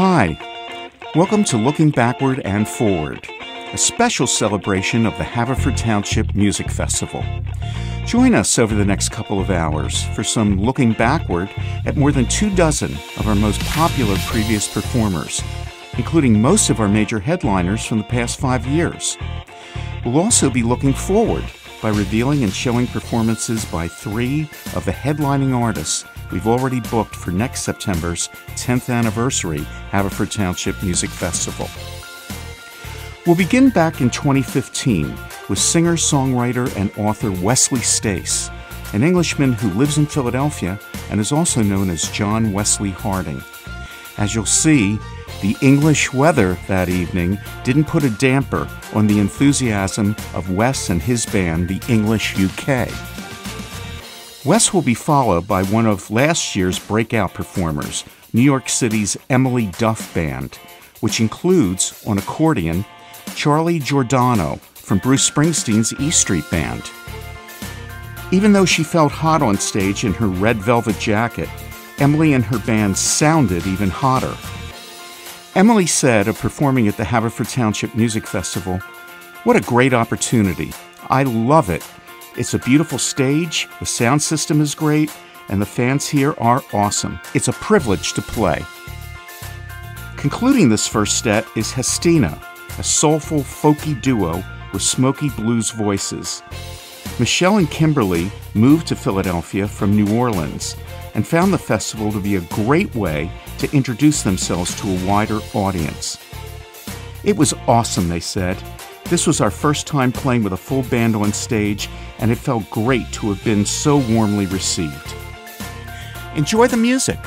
Hi, welcome to Looking Backward and Forward, a special celebration of the Haverford Township Music Festival. Join us over the next couple of hours for some looking backward at more than two dozen of our most popular previous performers, including most of our major headliners from the past five years. We'll also be looking forward by revealing and showing performances by three of the headlining artists we've already booked for next September's 10th anniversary Haverford Township Music Festival. We'll begin back in 2015 with singer, songwriter, and author Wesley Stace, an Englishman who lives in Philadelphia and is also known as John Wesley Harding. As you'll see, the English weather that evening didn't put a damper on the enthusiasm of Wes and his band, the English UK. Wes will be followed by one of last year's breakout performers, New York City's Emily Duff Band, which includes, on accordion, Charlie Giordano from Bruce Springsteen's E Street Band. Even though she felt hot on stage in her red velvet jacket, Emily and her band sounded even hotter. Emily said of performing at the Haverford Township Music Festival, What a great opportunity. I love it. It's a beautiful stage, the sound system is great, and the fans here are awesome. It's a privilege to play. Concluding this first set is Hestina, a soulful, folky duo with smoky blues voices. Michelle and Kimberly moved to Philadelphia from New Orleans and found the festival to be a great way to introduce themselves to a wider audience. It was awesome, they said. This was our first time playing with a full band on stage, and it felt great to have been so warmly received. Enjoy the music.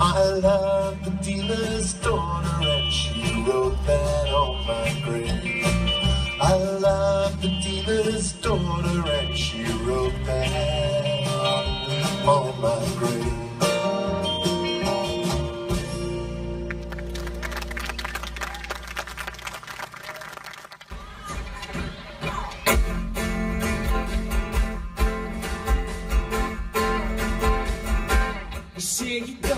I love the dealer's daughter, and she wrote that on my grave. I love the dealer's daughter, and she wrote that on my grave. You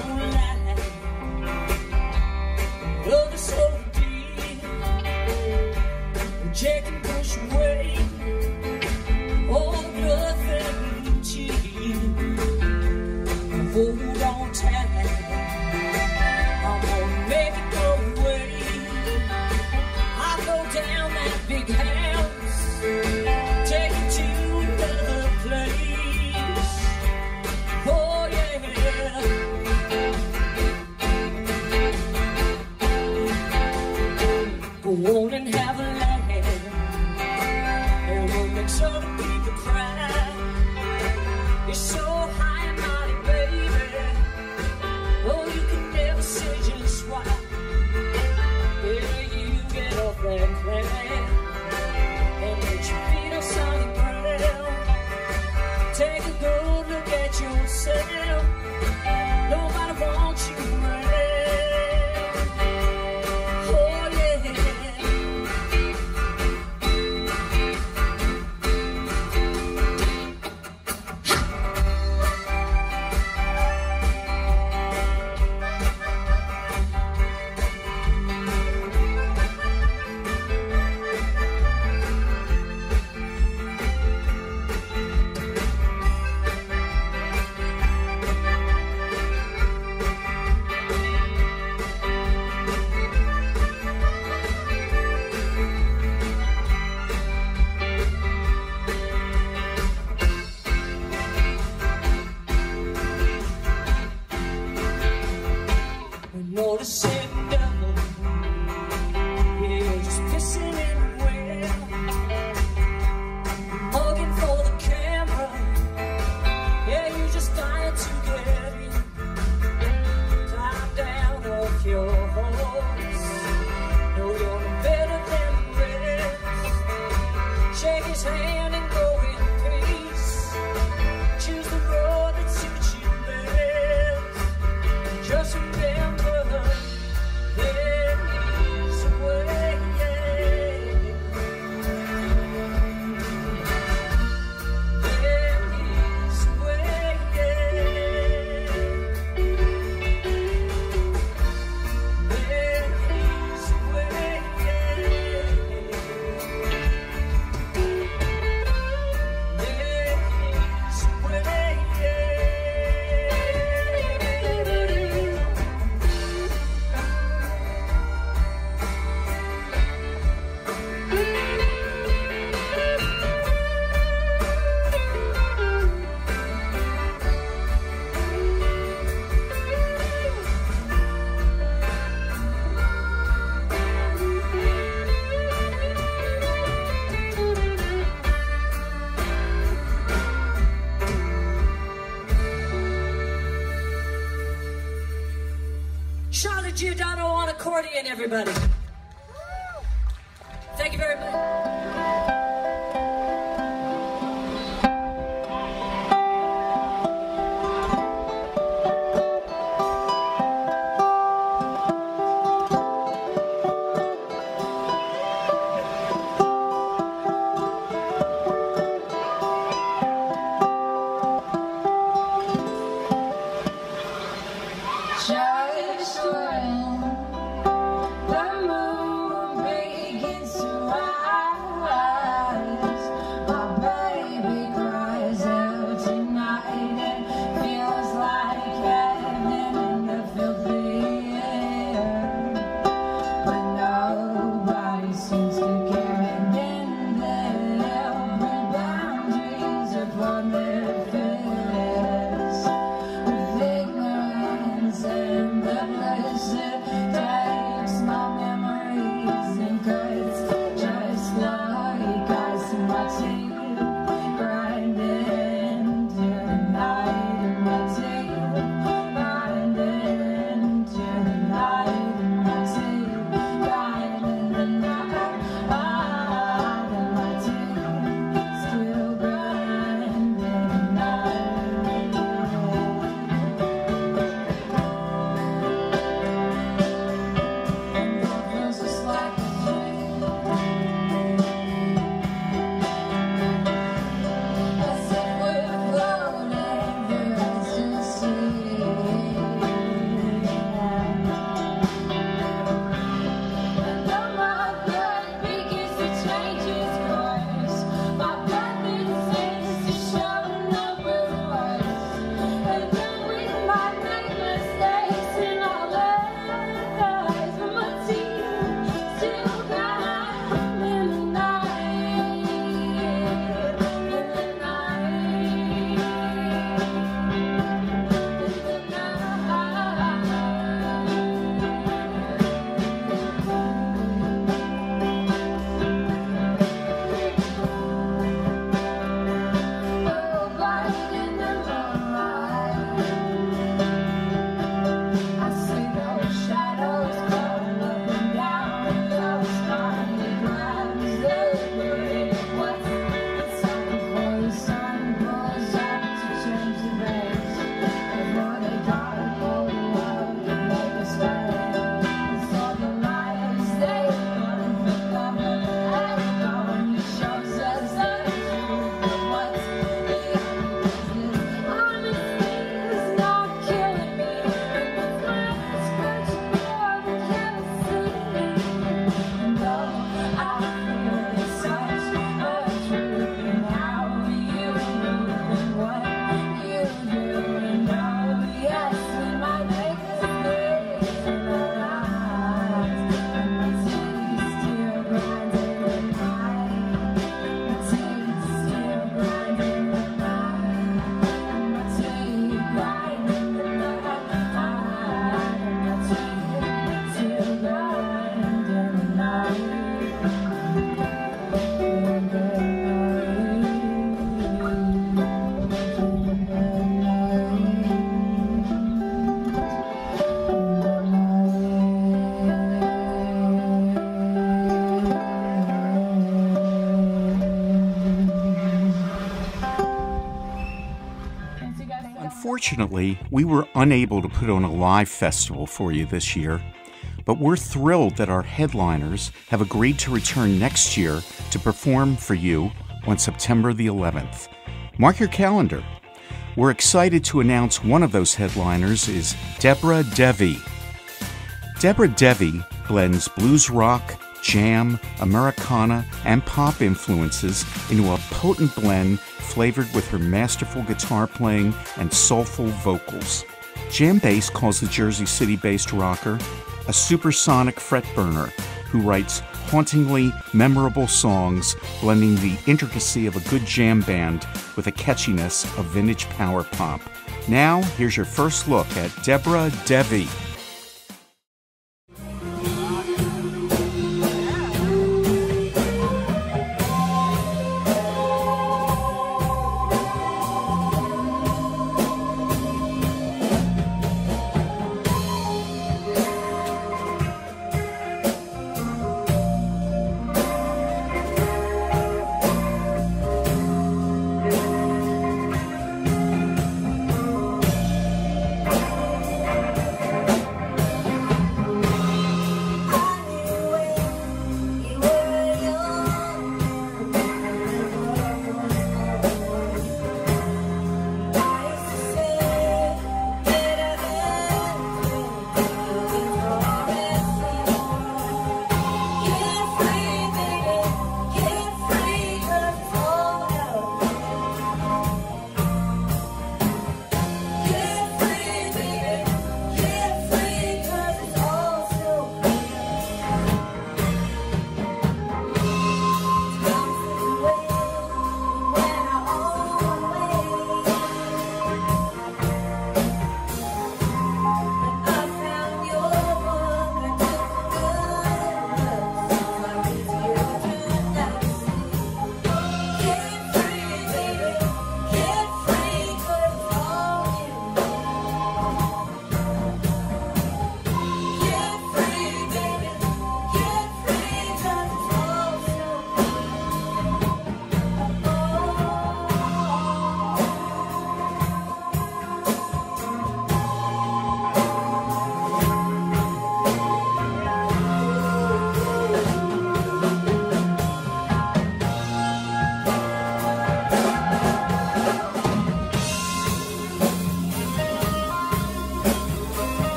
everybody. Unfortunately, we were unable to put on a live festival for you this year, but we're thrilled that our headliners have agreed to return next year to perform for you on September the 11th. Mark your calendar. We're excited to announce one of those headliners is Debra Devi. Debra Devi blends blues rock, jam, Americana, and pop influences into a potent blend flavored with her masterful guitar playing and soulful vocals. JamBase calls the Jersey City based rocker a supersonic fret burner who writes hauntingly memorable songs blending the intricacy of a good jam band with the catchiness of vintage power pop. Now, here's your first look at Debra Devi.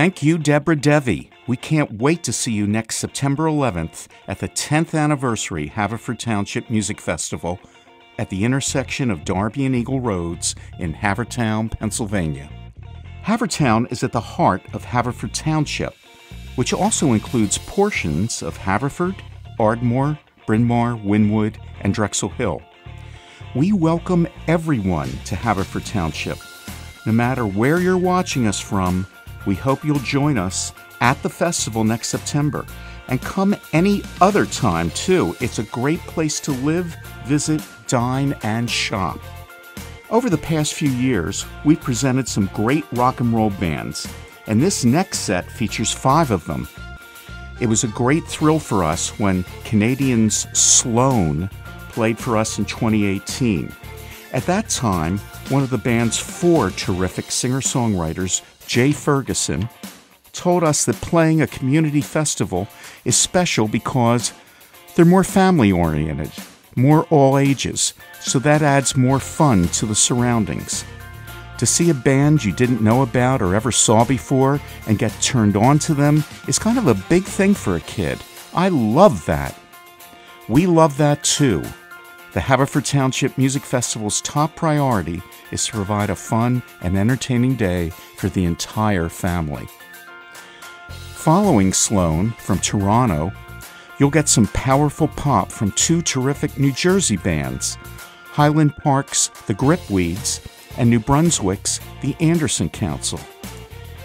Thank you, Debra Devi. We can't wait to see you next September 11th at the 10th anniversary Haverford Township Music Festival at the intersection of Darby and Eagle Roads in Havertown, Pennsylvania. Havertown is at the heart of Haverford Township, which also includes portions of Haverford, Ardmore, Bryn Mawr, Wynnewood, and Drexel Hill. We welcome everyone to Haverford Township. No matter where you're watching us from, we hope you'll join us at the festival next September. And come any other time, too. It's a great place to live, visit, dine, and shop. Over the past few years, we've presented some great rock and roll bands, and this next set features five of them. It was a great thrill for us when Canadians Sloan played for us in 2018. At that time, one of the band's four terrific singer songwriters, Jay Ferguson, told us that playing a community festival is special because they're more family oriented, more all ages, so that adds more fun to the surroundings. To see a band you didn't know about or ever saw before and get turned on to them is kind of a big thing for a kid. I love that. We love that too. The Haverford Township Music Festival's top priority is to provide a fun and entertaining day for the entire family. Following Sloan from Toronto, you'll get some powerful pop from two terrific New Jersey bands Highland Park's The Gripweeds and New Brunswick's The Anderson Council.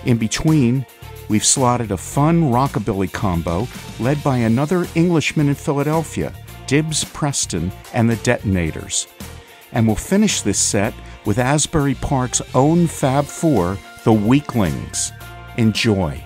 In between, we've slotted a fun rockabilly combo led by another Englishman in Philadelphia, Dibbs Preston and the Detonators. And we'll finish this set with Asbury Park's own Fab Four, The Weeklings. Enjoy.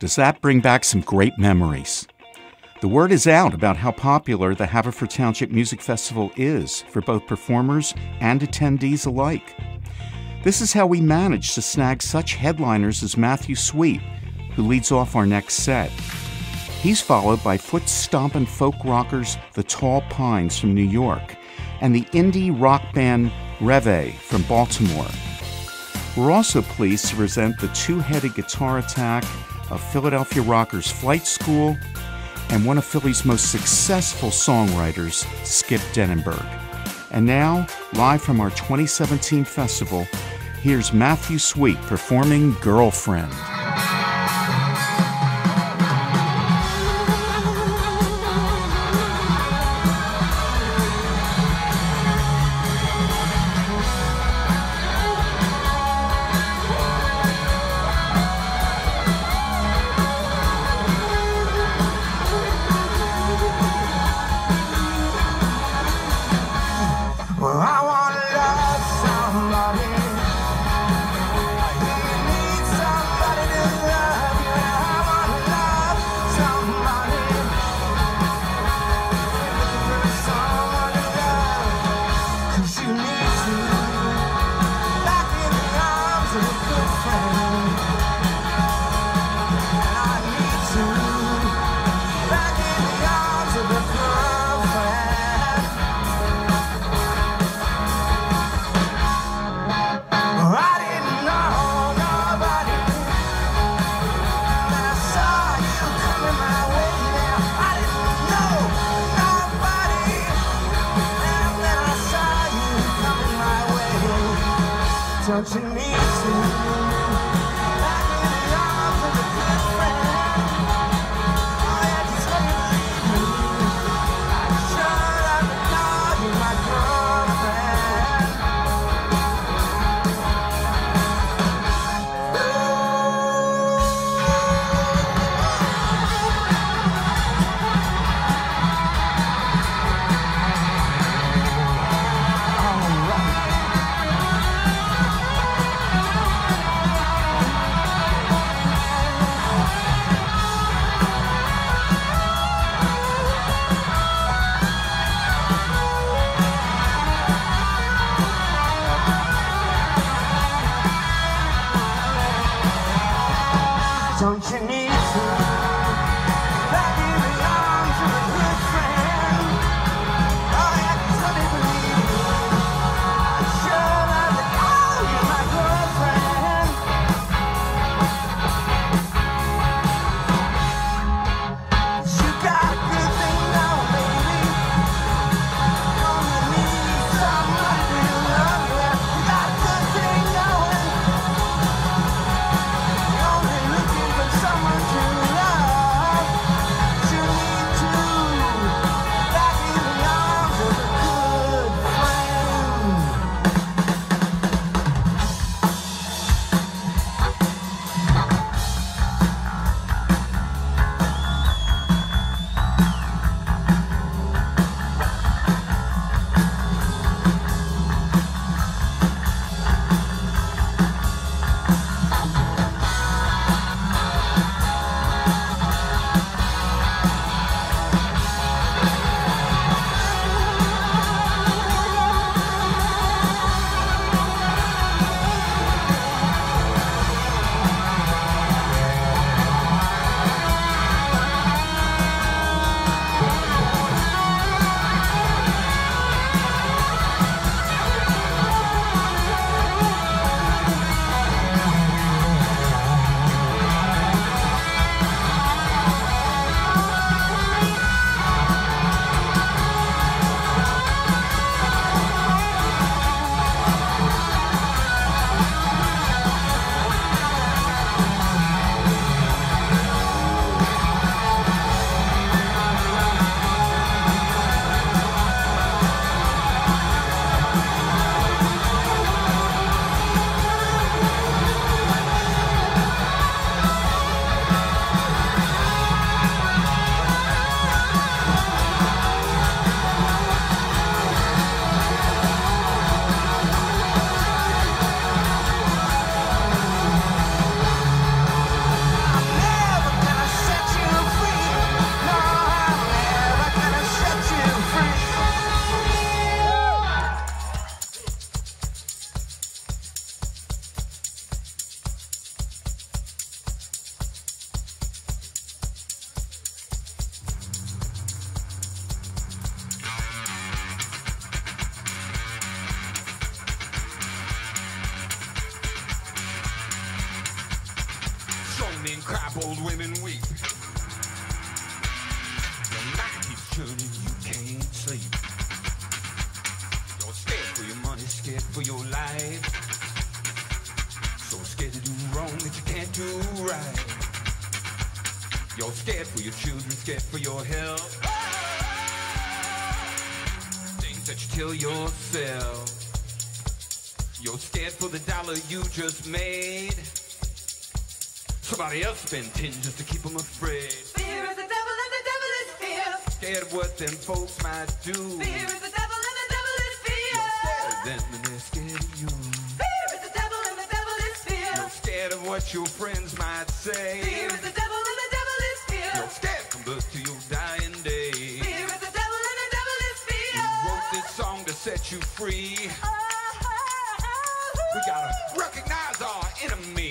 Does that bring back some great memories? The word is out about how popular the Haverford Township Music Festival is for both performers and attendees alike. This is how we managed to snag such headliners as Matthew Sweet, who leads off our next set. He's followed by foot stomping folk rockers The Tall Pines from New York and the indie rock band Reve from Baltimore. We're also pleased to present the two headed guitar attack of Philadelphia rockers Flight School and one of Philly's most successful songwriters, Skip Denenberg. And now, live from our 2017 festival, here's Matthew Sweet performing Girlfriend. Don't you need to? You're scared for the dollar you just made. Somebody else spent ten just to keep them afraid. Fear is the devil and the devil is fear. Scared what them folks might do. Fear is the devil and the devil is fear. You're scared of them and they're scared of you. Fear is the devil and the devil is fear. You're scared of what your friends might say. Fear is the devil and the devil is fear. You're scared from birth to your dying day. Fear is the devil and the devil is fear. You wrote this song to set you free. Oh. We gotta recognize our enemy.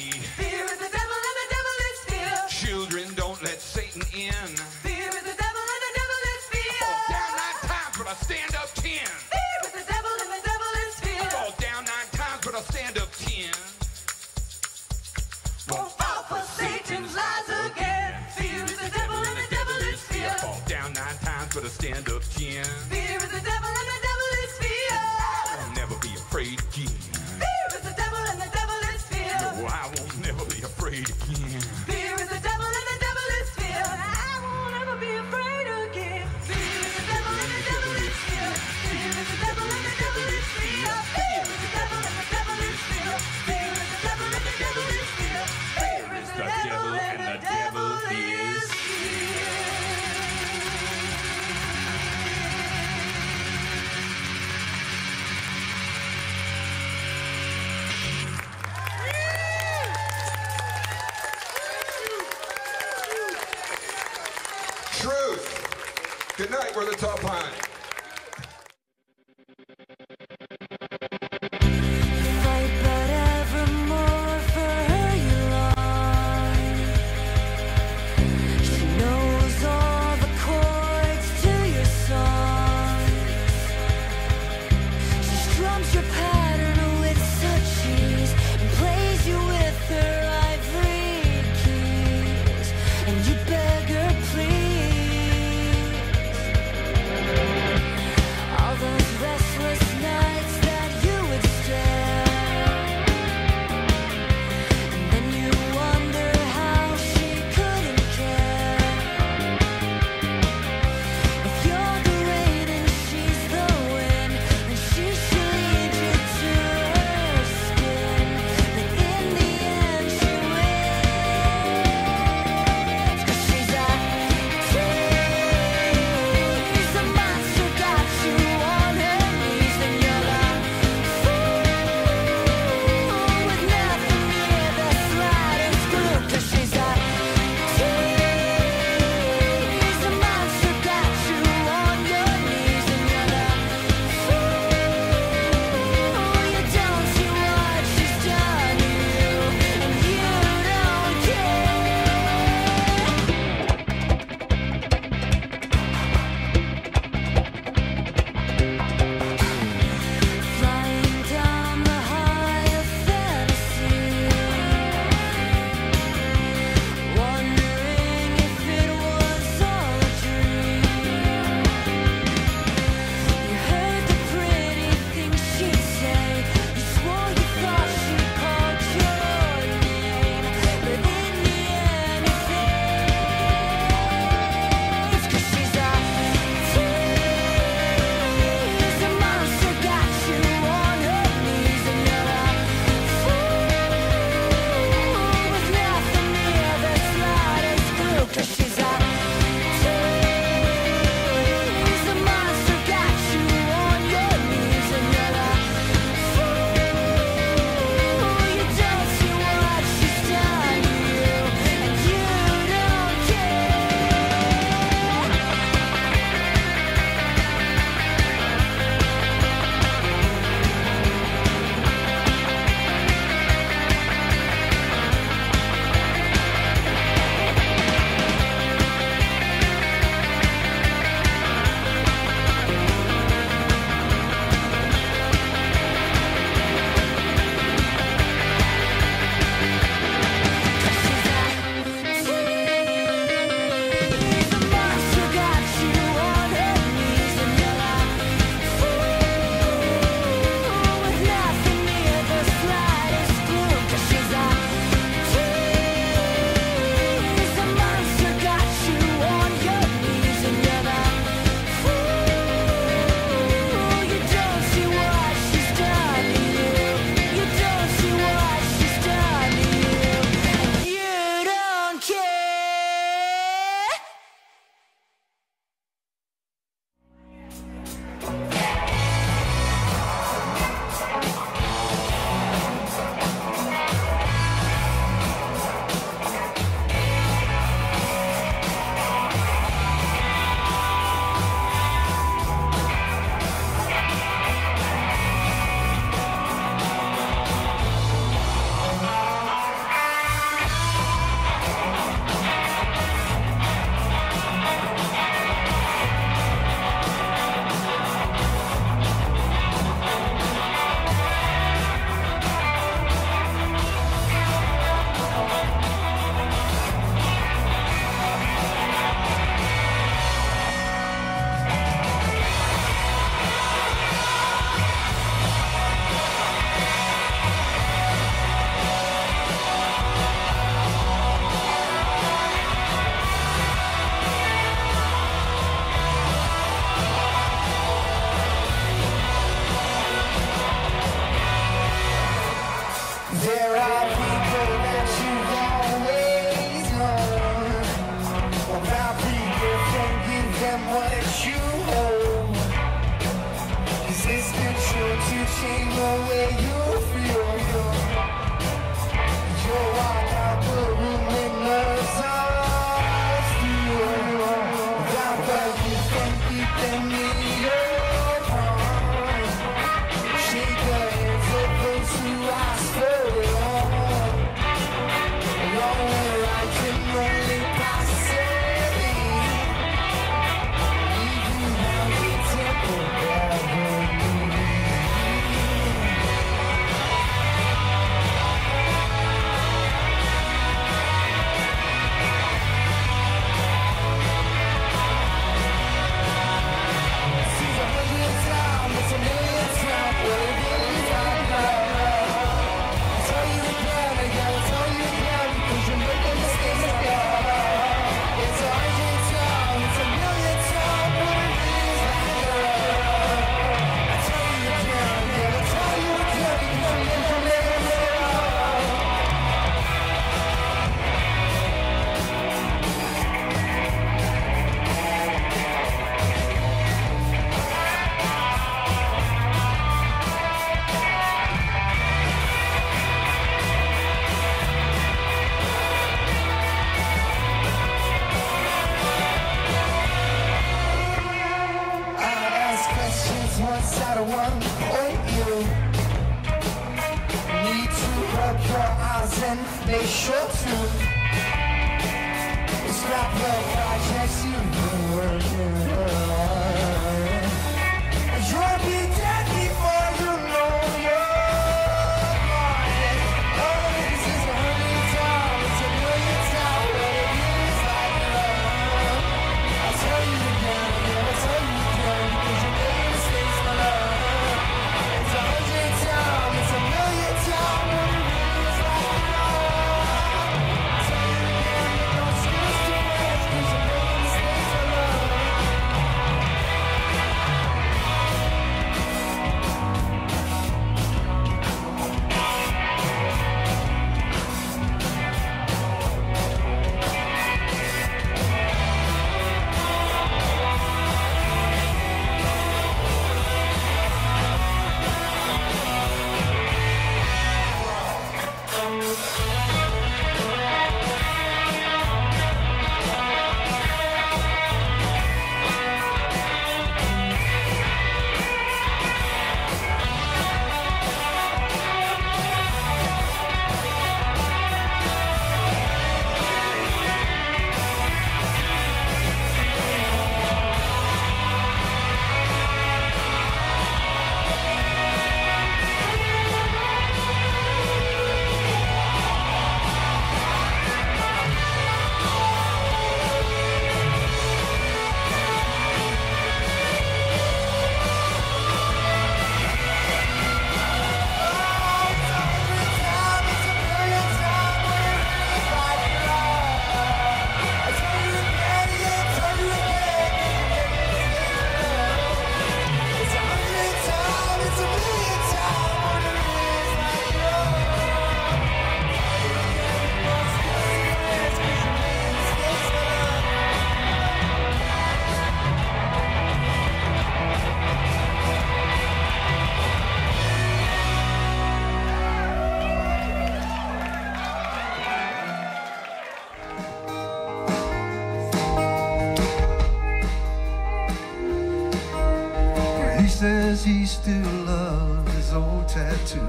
says he still loves his old tattoo.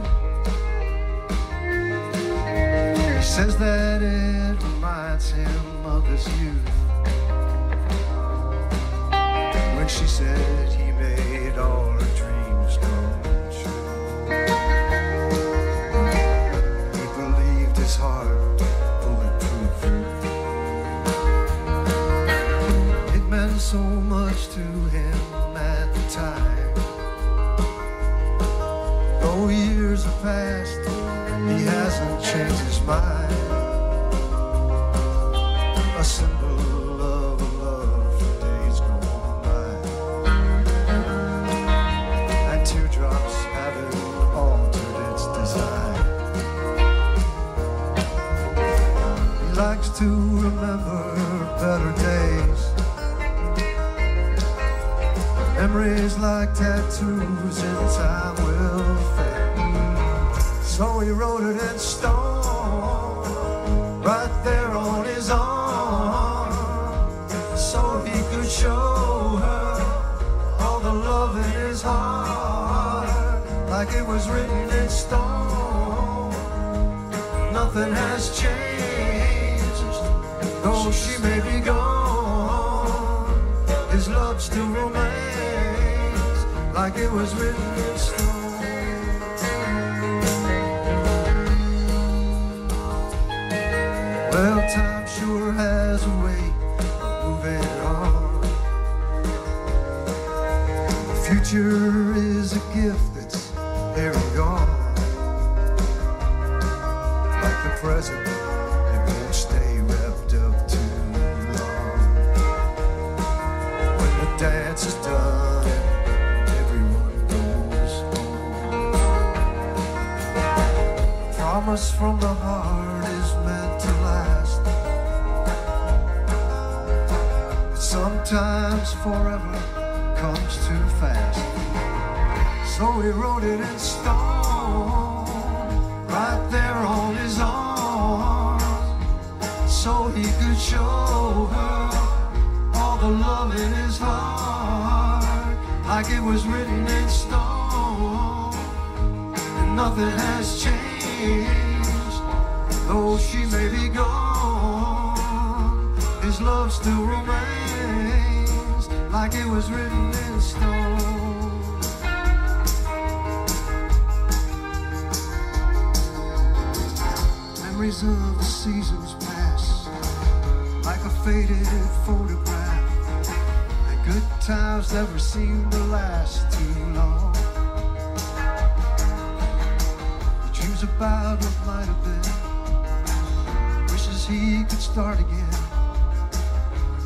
He says that sometimes forever comes too fast. So he wrote it in stone, right there on his arm, so he could show her all the love in his heart, like it was written in stone. And nothing has changed, though she may be gone. His love still remains, like it was written in stone. Memories of the seasons pass like a faded photograph. And good times never seem to last too long. Dreams about what might have been. Wishes he could start again.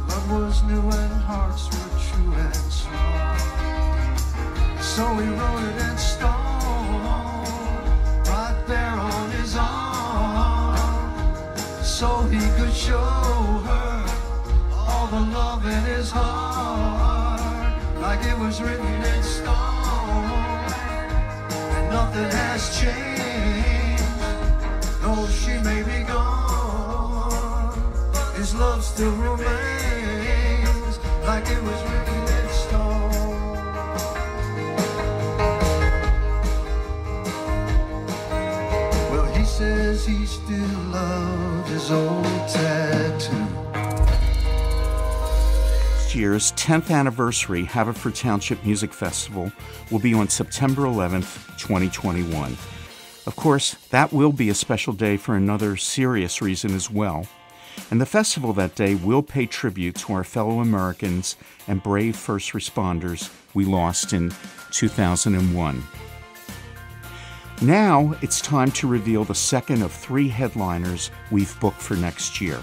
Love was new and hearts were So he wrote it in stone, right there on his arm, so he could show her all the love in his heart, like it was written in stone. And nothing has changed, though she may be gone. His love still remains, like it was Year's 10th anniversary Haverford Township Music Festival will be on September 11th, 2021. Of course, that will be a special day for another serious reason as well. And the festival that day will pay tribute to our fellow Americans and brave first responders we lost in 2001. Now it's time to reveal the second of three headliners we've booked for next year.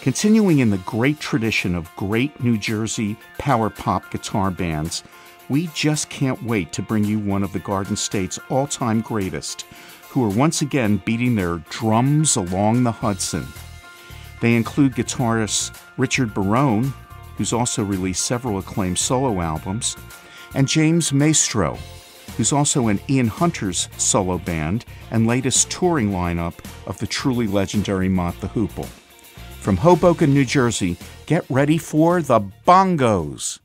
Continuing in the great tradition of great New Jersey power pop guitar bands, we just can't wait to bring you one of the Garden State's all time greatest, who are once again beating their drums along the Hudson. They include guitarist Richard Barone, who's also released several acclaimed solo albums, and James Mastro, who's also in Ian Hunter's solo band and latest touring lineup of the truly legendary Mott the Hoople. From Hoboken, New Jersey, get ready for the bongos.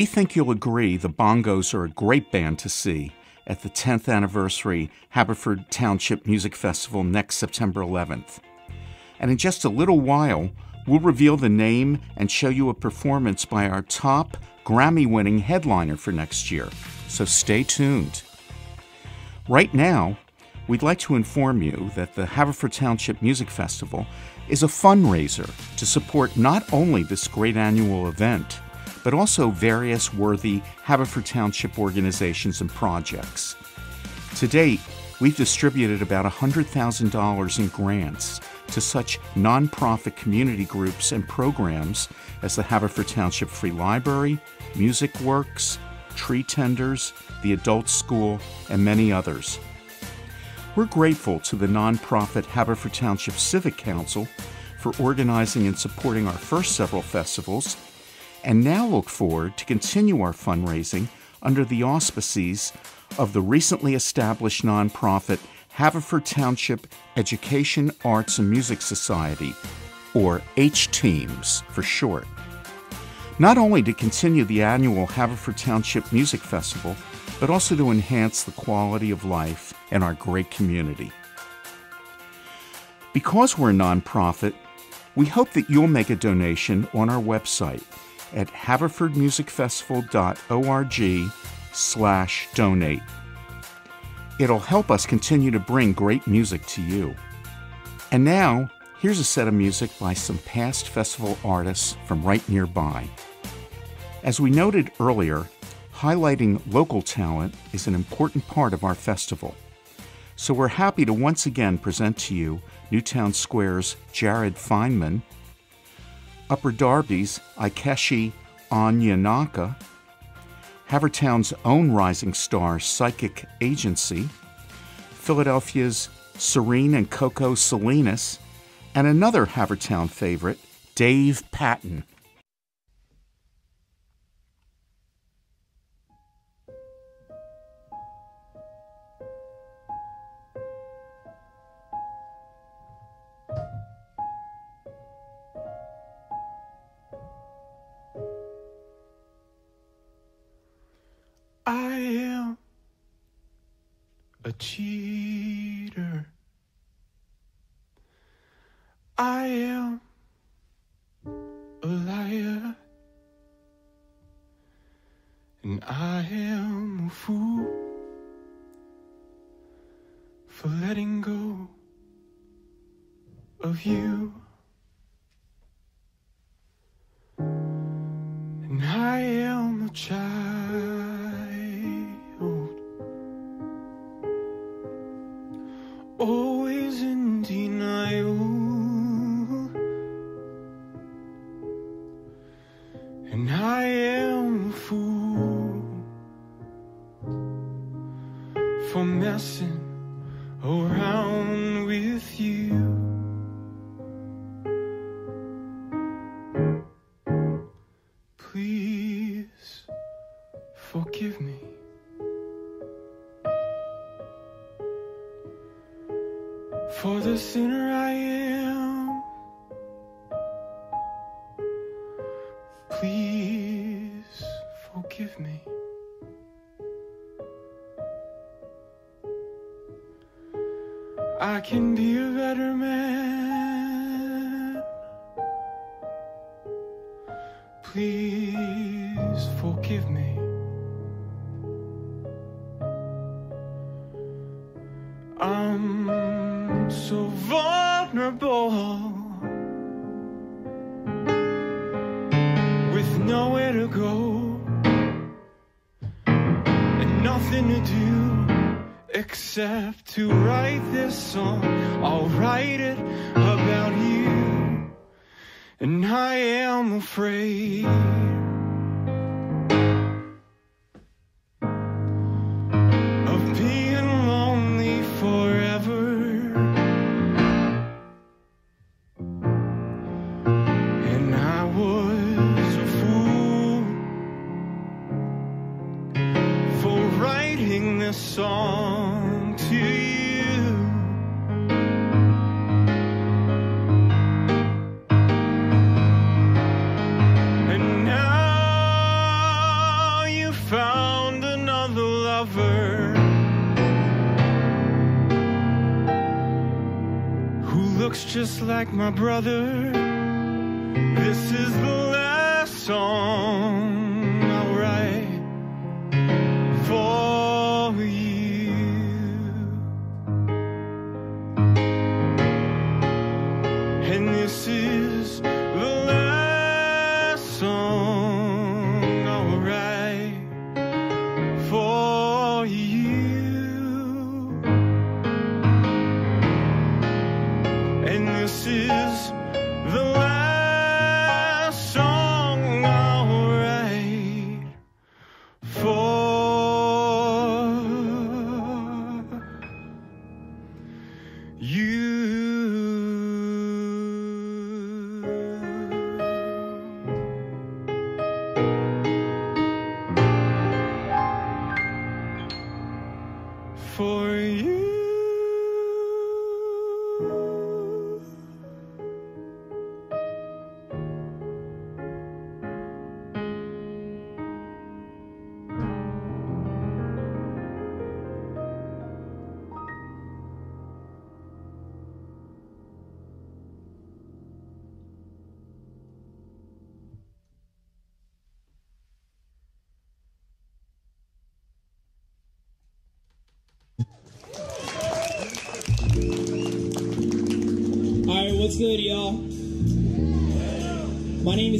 We think you'll agree the Bongos are a great band to see at the 10th anniversary Haverford Township Music Festival next September 11th. And in just a little while, we'll reveal the name and show you a performance by our top Grammy winning headliner for next year. So stay tuned. Right now, we'd like to inform you that the Haverford Township Music Festival is a fundraiser to support not only this great annual event, but also various worthy Haverford Township organizations and projects. To date, we've distributed about $100,000 in grants to such nonprofit community groups and programs as the Haverford Township Free Library, Music Works, Tree Tenders, the Adult School, and many others. We're grateful to the nonprofit Haverford Township Civic Council for organizing and supporting our first several festivals, and now look forward to continue our fundraising under the auspices of the recently established nonprofit Haverford Township Education, Arts, and Music Society, or H-Teams for short. Not only to continue the annual Haverford Township Music Festival, but also to enhance the quality of life in our great community. Because we're a nonprofit, we hope that you'll make a donation on our website at haverfordmusicfestival.org slash donate. It'll help us continue to bring great music to you. And now, here's a set of music by some past festival artists from right nearby. As we noted earlier, highlighting local talent is an important part of our festival. So we're happy to once again present to you Newtown Square's Jared Feynman, Upper Darby's Ikechi Onyanaka, Havertown's own rising star Psychic Agency, Philadelphia's Serene and Coco Salinas, and another Havertown favorite, Dave Patton. I am a cheater. I am a liar. And I am a fool for letting go of you. And I am a child, always in denial. And I am a fool for messing around with you. For my brother.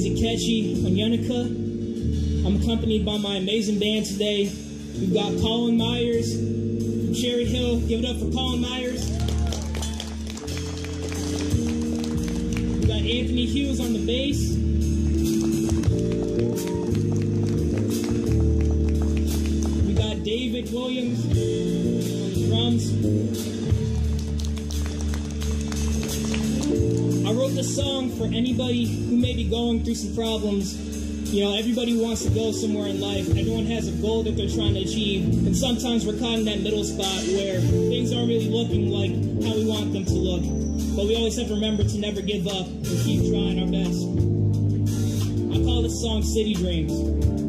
Ikechi Onyenika. I'm accompanied by my amazing band today. We've got Colin Myers from Cherry Hill. Give it up for Colin Myers. We've got Anthony Hughes on the bass. We got David Williams on the drums. Song for anybody who may be going through some problems. You know, everybody wants to go somewhere in life. Everyone has a goal that they're trying to achieve. And sometimes we're caught in that middle spot where things aren't really looking like how we want them to look. But we always have to remember to never give up and keep trying our best. I call this song City Dreams.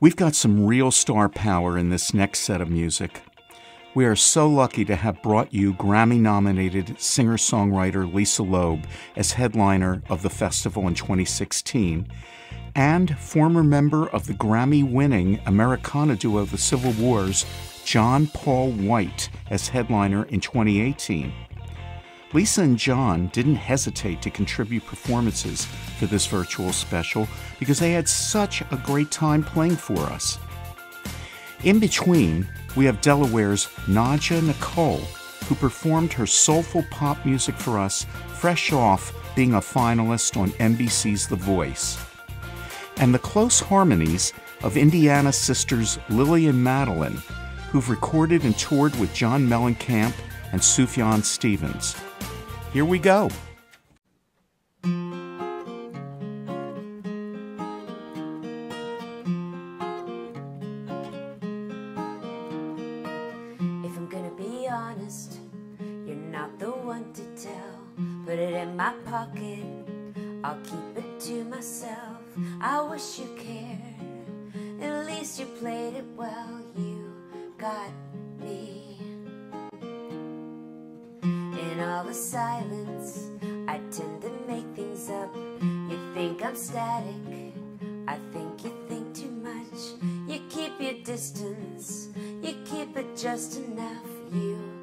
We've got some real star power in this next set of music. We are so lucky to have brought you Grammy nominated singer songwriter Lisa Loeb as headliner of the festival in 2016, and former member of the Grammy winning Americana duo The Civil Wars, John Paul White, as headliner in 2018. Lisa and John didn't hesitate to contribute performances for this virtual special because they had such a great time playing for us. In between, we have Delaware's Nadjah Nicole, who performed her soulful pop music for us fresh off being a finalist on NBC's The Voice. And the close harmonies of Indiana sisters Lily and Madeleine, who've recorded and toured with John Mellencamp and Sufjan Stevens. Here we go. You played it well. You got me. In all the silence, I tend to make things up. You think I'm static, I think you think too much. You keep your distance, you keep it just enough. You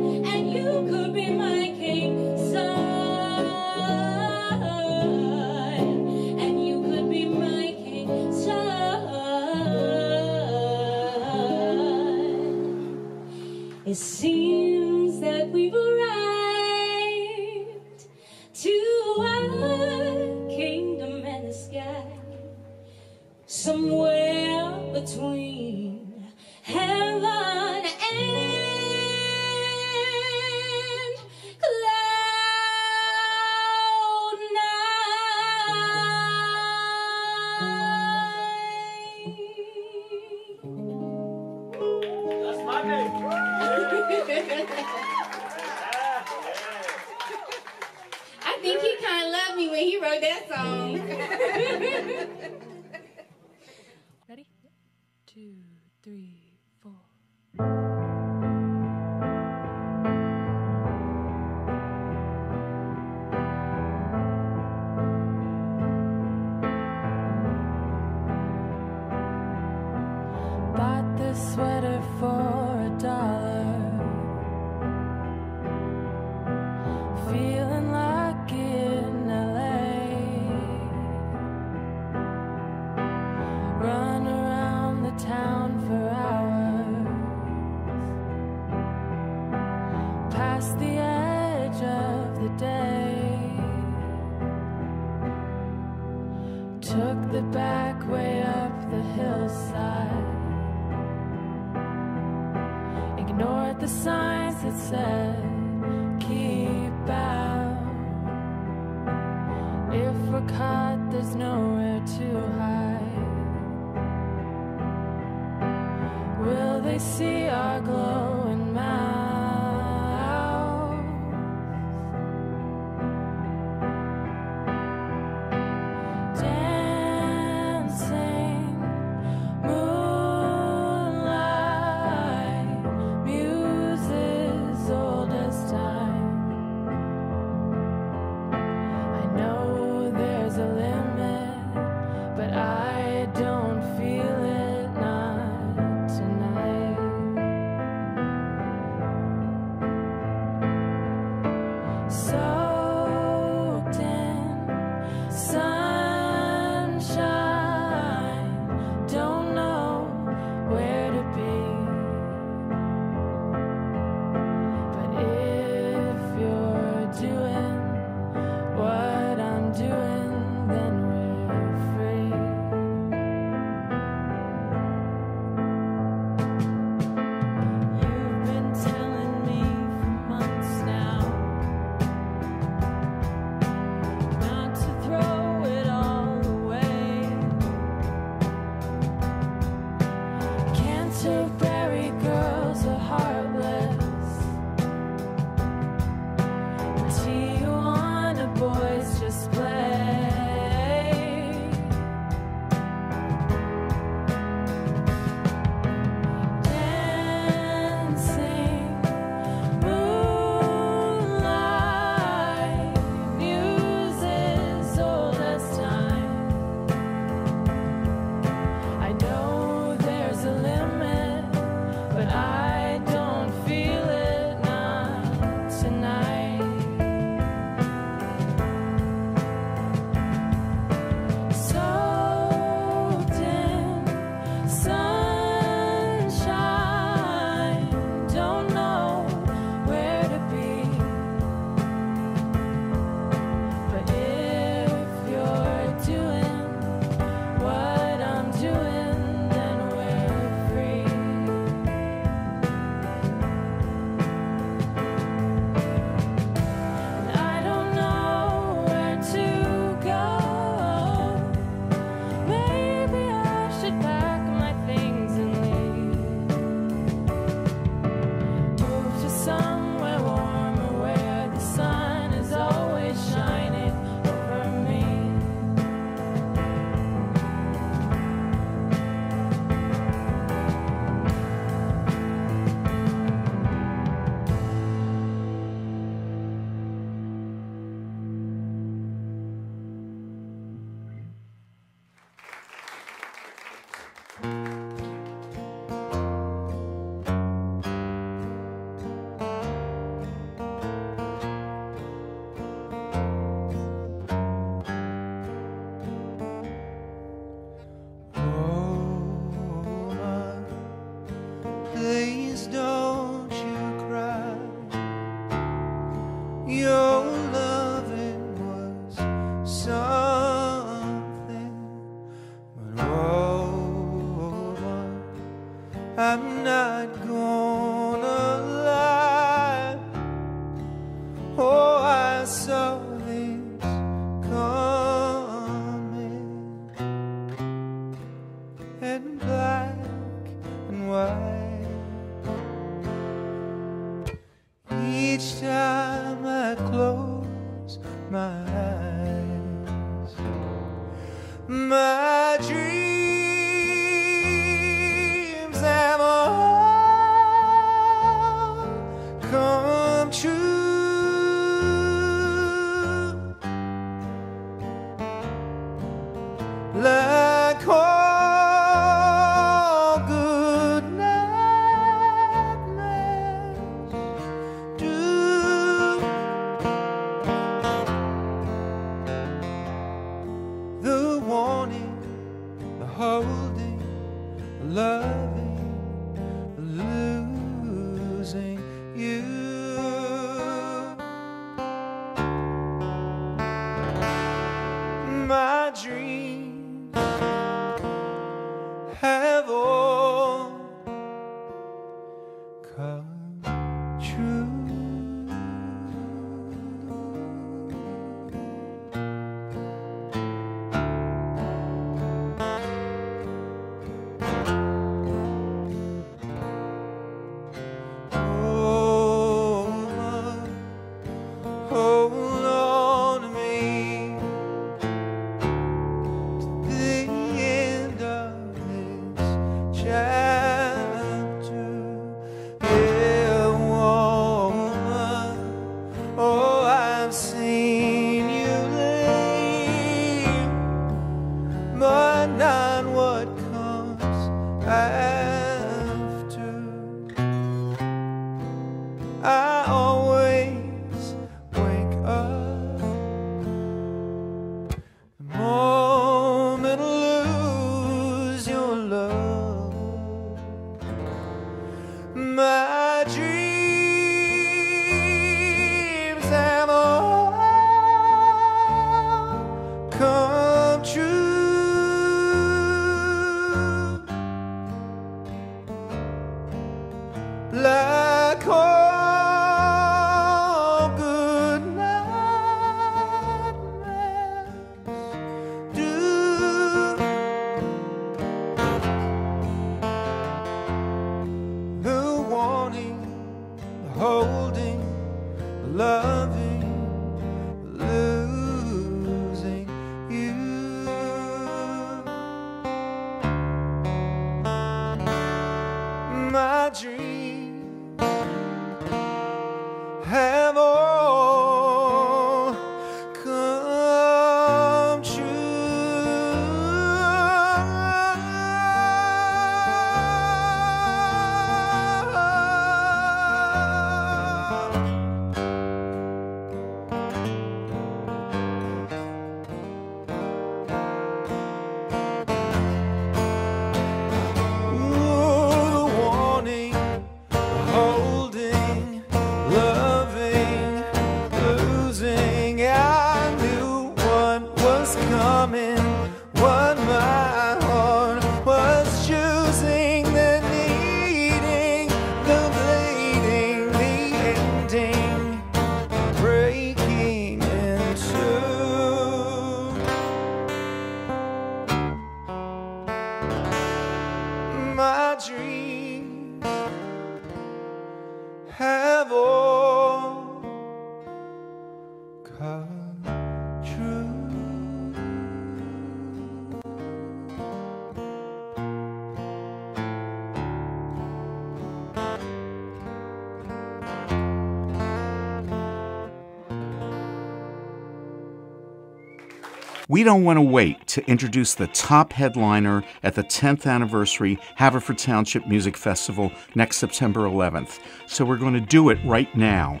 We don't want to wait to introduce the top headliner at the 10th anniversary Haverford Township Music Festival next September 11th, so we're going to do it right now.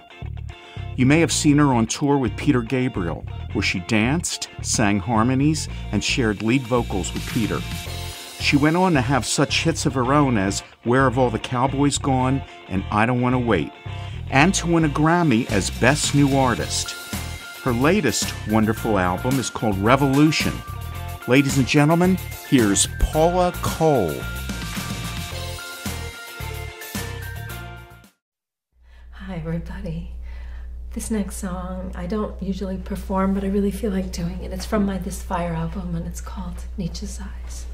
You may have seen her on tour with Peter Gabriel, where she danced, sang harmonies, and shared lead vocals with Peter. She went on to have such hits of her own as Where Have All the Cowboys Gone and I Don't Want to Wait, and to win a Grammy as Best New Artist. Her latest wonderful album is called Revolution. Ladies and gentlemen, here's Paula Cole. Hi, everybody. This next song, I don't usually perform, but I really feel like doing it. It's from my This Fire album, and it's called Nietzsche's Eyes.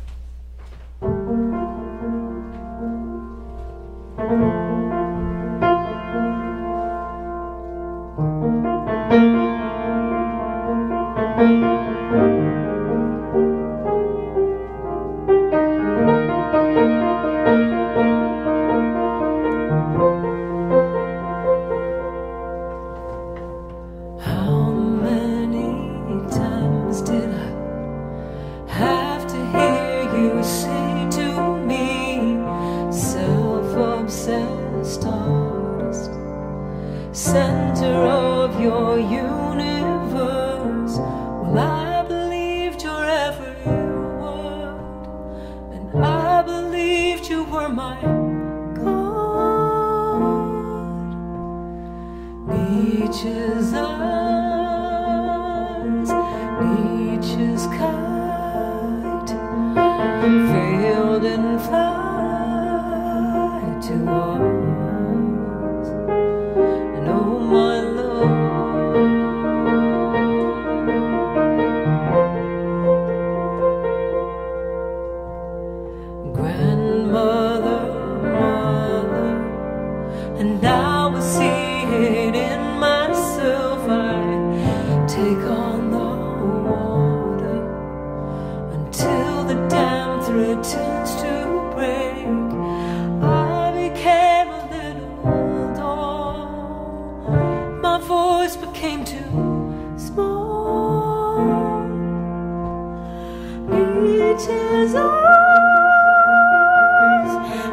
Nietzsche's eyes,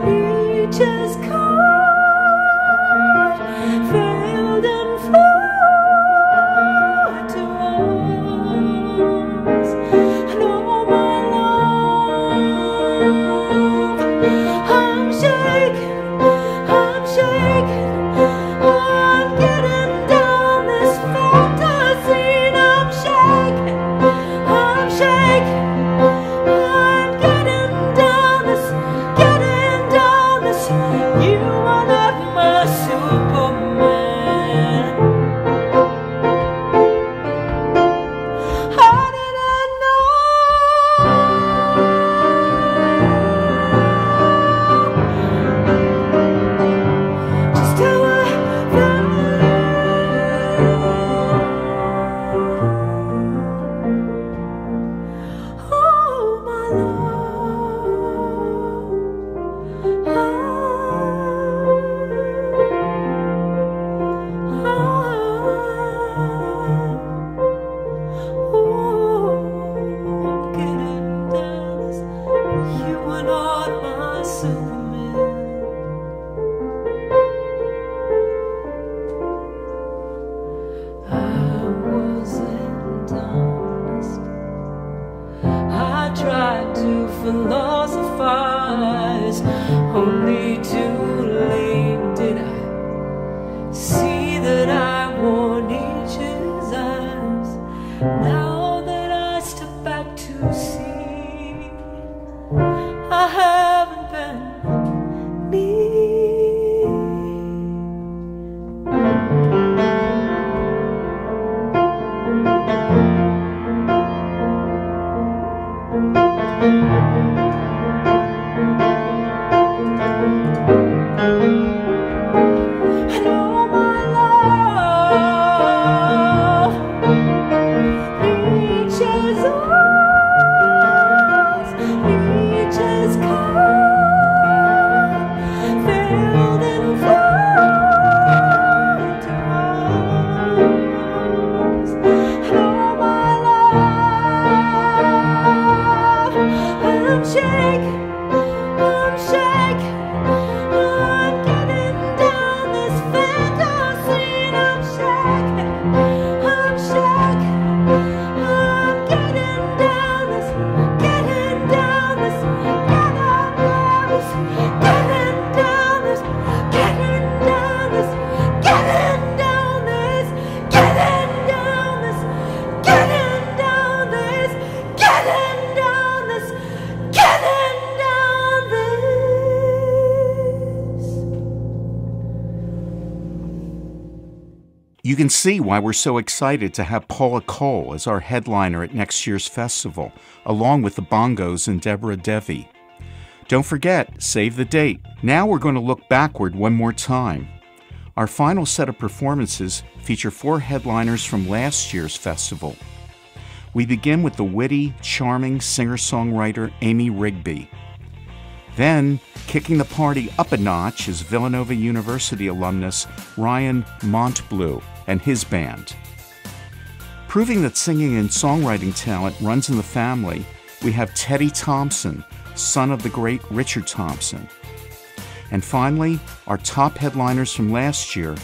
Nietzsche's can see why we're so excited to have Paula Cole as our headliner at next year's festival, along with the Bongos and Debra Devi. Don't forget, save the date. Now we're going to look backward one more time. Our final set of performances feature four headliners from last year's festival. We begin with the witty, charming singer songwriter Amy Rigby. Then, kicking the party up a notch is Villanova University alumnus Ryan Montbleu and his band. Proving that singing and songwriting talent runs in the family, we have Teddy Thompson, son of the great Richard Thompson. And finally, our top headliners from last year,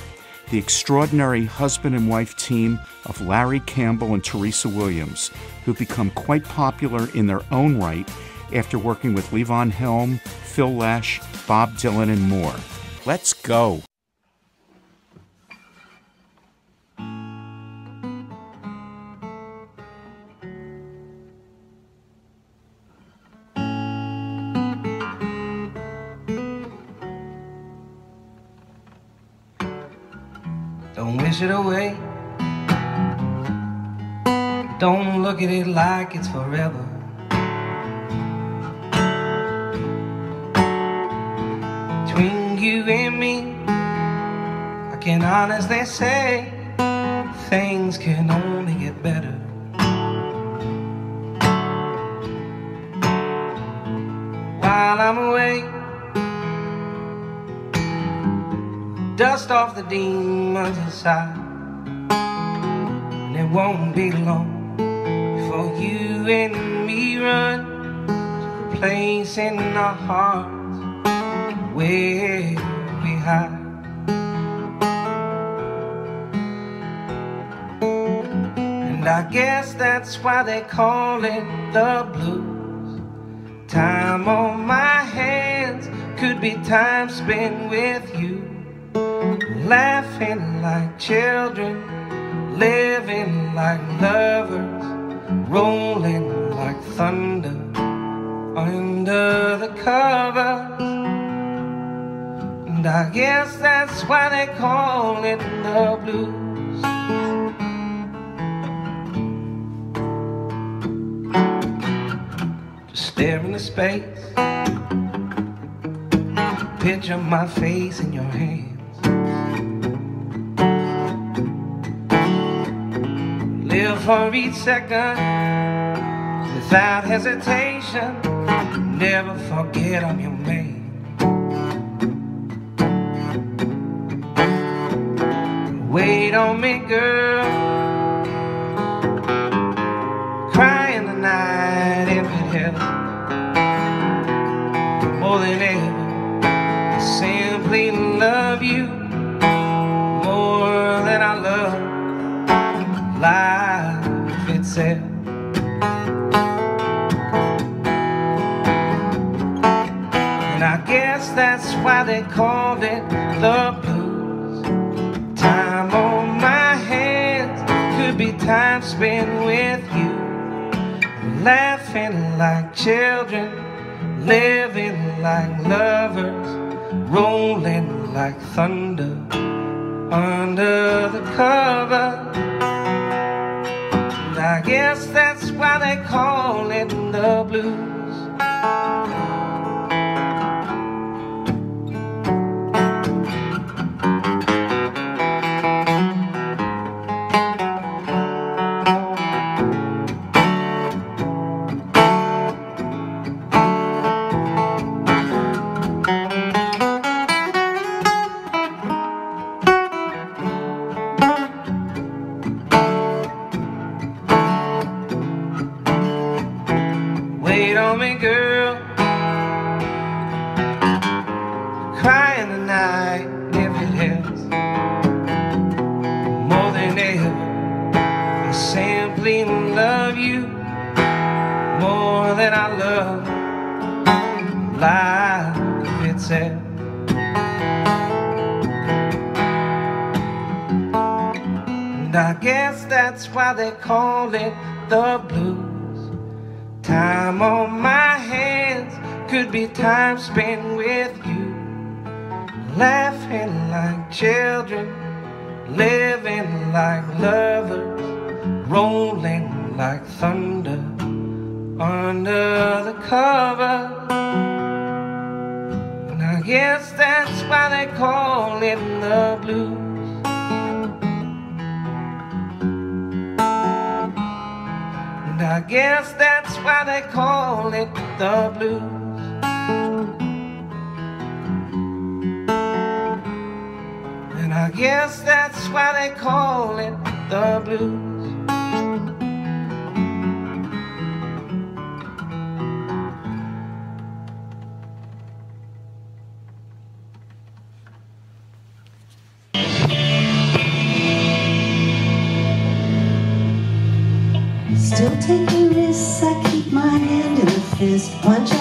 the extraordinary husband and wife team of Larry Campbell and Teresa Williams, who've become quite popular in their own right after working with Levon Helm, Phil Lesh, Bob Dylan, and more. Let's go. Don't wish it away. Don't look at it like it's forever. Between you and me, I can honestly say things can only get better. Dust off the demons inside. And it won't be long before you and me run to the place in our hearts where we hide. And I guess that's why they call it the blues. Time on my hands could be time spent with laughing like children, living like lovers, rolling like thunder under the covers. And I guess that's why they call it the blues. Just stare into space, picture my face in your hands. For each second without hesitation. Never forget I'm your man. Wait on me, girl. They called it the blues. Time on my hands could be time spent with you, laughing like children, living like lovers, rolling like thunder under the cover. And I guess that's why they call it the blues. rolling the blues. Time on my hands could be time spent with you. Laughing like children, living like lovers, rolling like thunder under the cover. And I guess that's why they call it the blues. guess that's why they call it the blues. And I guess that's why they call it the blues. Still taking I keep my hand in the fist, punch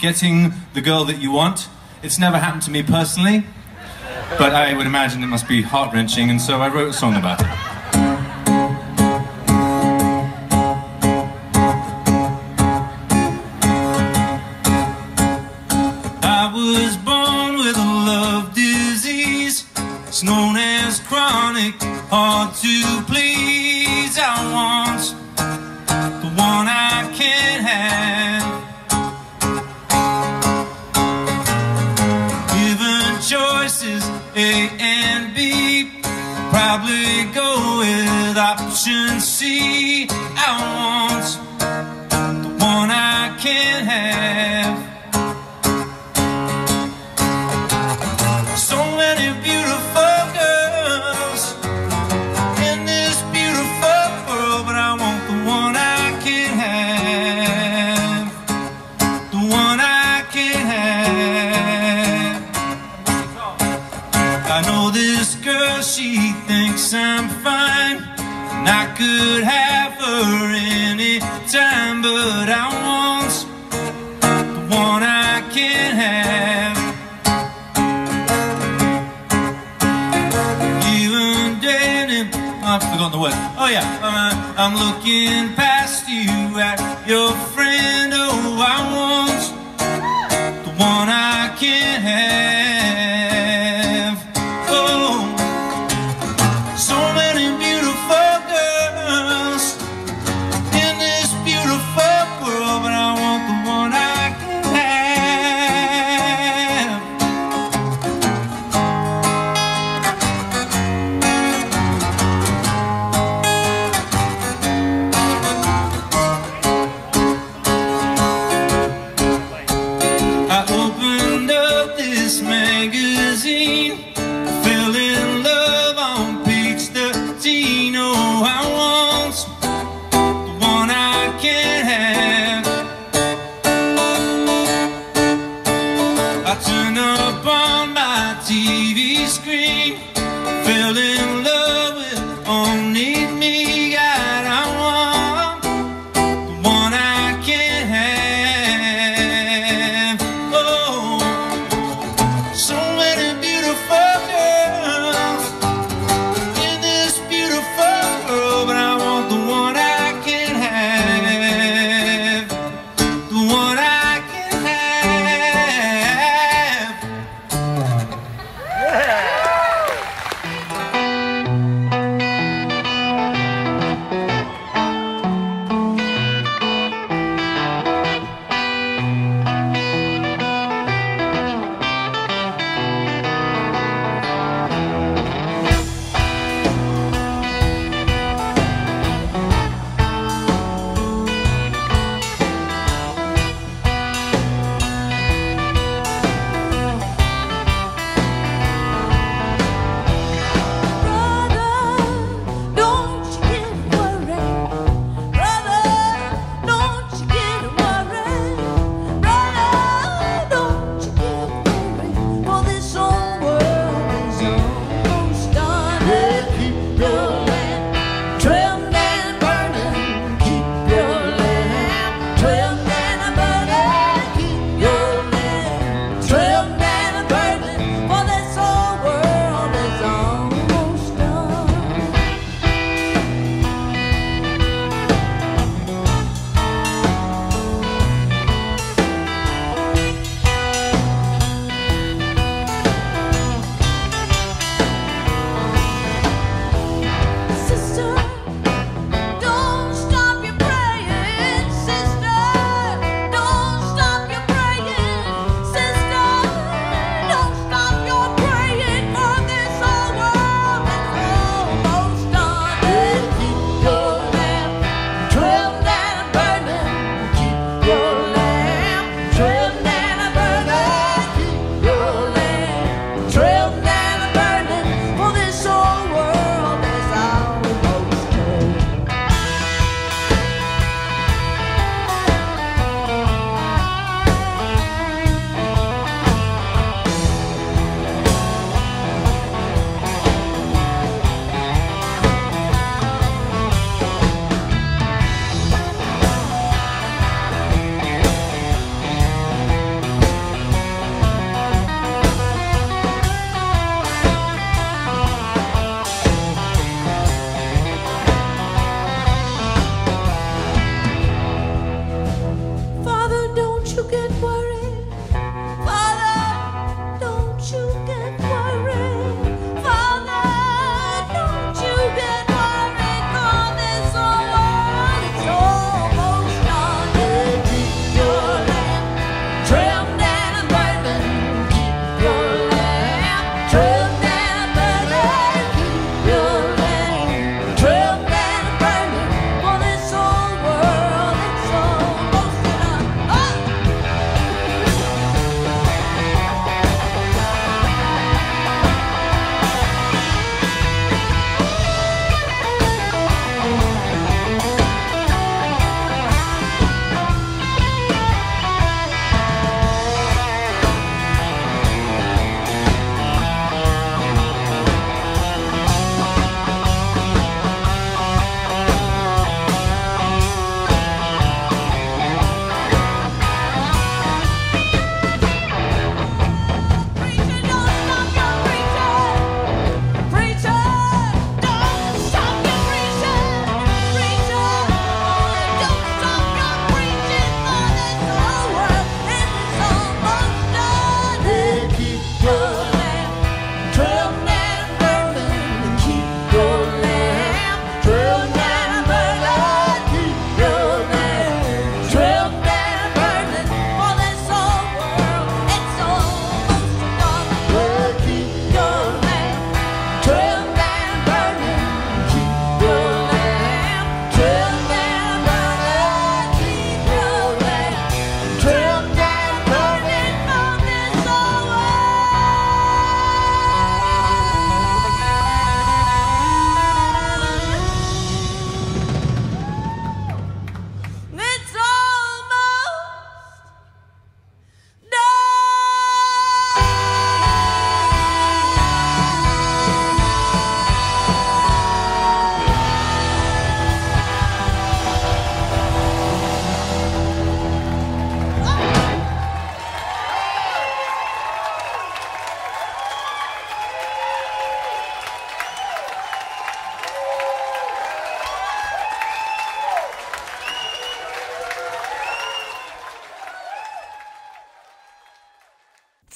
getting the girl that you want. It's never happened to me personally, but I would imagine it must be heart-wrenching, and so I wrote a song about it.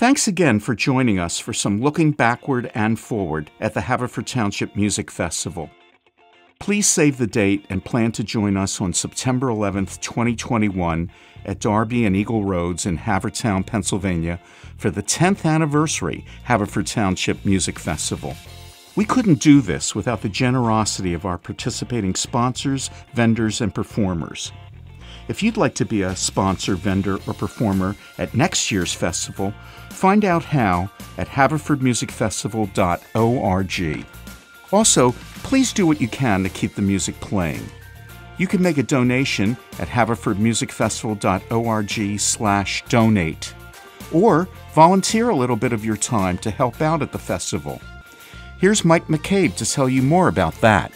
Thanks again for joining us for some looking backward and forward at the Haverford Township Music Festival. Please save the date and plan to join us on September 11th, 2021 at Darby and Eagle Roads in Havertown, Pennsylvania for the 10th anniversary Haverford Township Music Festival. We couldn't do this without the generosity of our participating sponsors, vendors, and performers. If you'd like to be a sponsor, vendor, or performer at next year's festival, find out how at haverfordmusicfestival.org. Also, please do what you can to keep the music playing. You can make a donation at haverfordmusicfestival.org slash donate, or volunteer a little bit of your time to help out at the festival. Here's Mike McCabe to tell you more about that.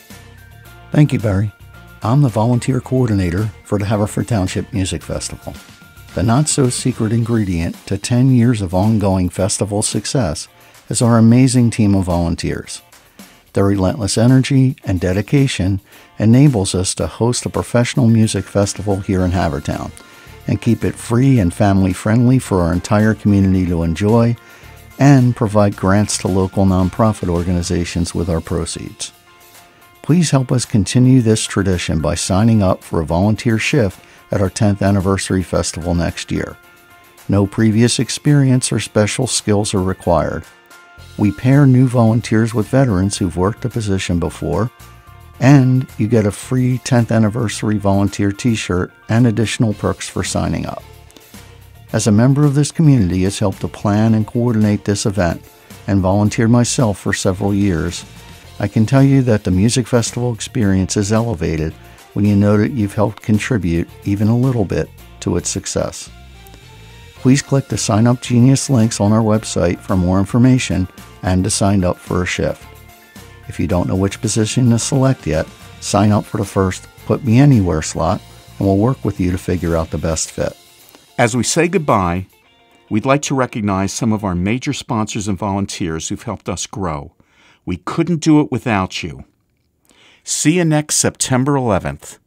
Thank you, Barry. I'm the volunteer coordinator for the Haverford Township Music Festival. The not so secret ingredient to 10 years of ongoing festival success is our amazing team of volunteers. Their relentless energy and dedication enables us to host a professional music festival here in Havertown and keep it free and family friendly for our entire community to enjoy and provide grants to local nonprofit organizations with our proceeds. Please help us continue this tradition by signing up for a volunteer shift at our 10th anniversary festival next year. No previous experience or special skills are required. We pair new volunteers with veterans who've worked a position before, and you get a free 10th anniversary volunteer t shirt and additional perks for signing up. As a member of this community has helped to plan and coordinate this event and volunteered myself for several years, I can tell you that the music festival experience is elevated when you know that you've helped contribute even a little bit to its success. Please click the Sign Up Genius links on our website for more information and to sign up for a shift. If you don't know which position to select yet, sign up for the first Put Me Anywhere slot and we'll work with you to figure out the best fit. As we say goodbye, we'd like to recognize some of our major sponsors and volunteers who've helped us grow. We couldn't do it without you. See you next September 11th.